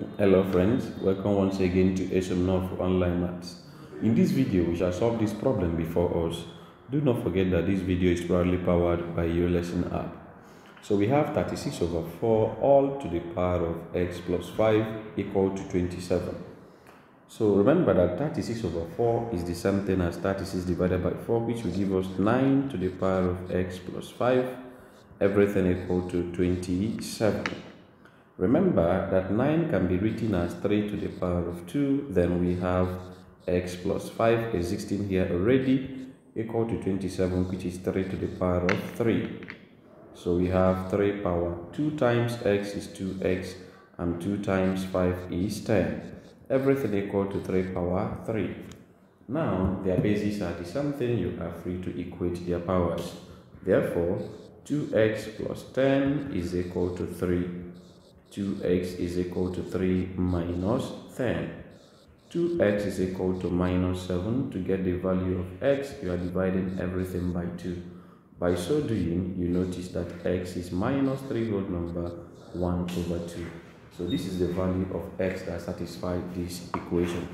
Hello friends, welcome once again to Esomnofu Online Maths. In this video, we shall solve this problem before us. Do not forget that this video is proudly powered by your lesson app. So we have 36 over 4 all to the power of x plus 5 equal to 27. So remember that 36 over 4 is the same thing as 36 divided by 4 which will give us 9 to the power of x plus 5 everything equal to 27. Remember that 9 can be written as 3 to the power of 2. Then we have x plus 5 existing here already equal to 27 which is 3 to the power of 3. So we have 3 power 2 times x is 2x and 2 times 5 is 10. Everything equal to 3 power 3. Now their bases are the same thing you are free to equate their powers. Therefore 2x plus 10 is equal to 3 2x is equal to 3 minus 10. 2x is equal to minus 7. To get the value of x, you are dividing everything by 2. By so doing, you notice that x is minus 3 root number 1 over 2. So this is the value of x that satisfies this equation.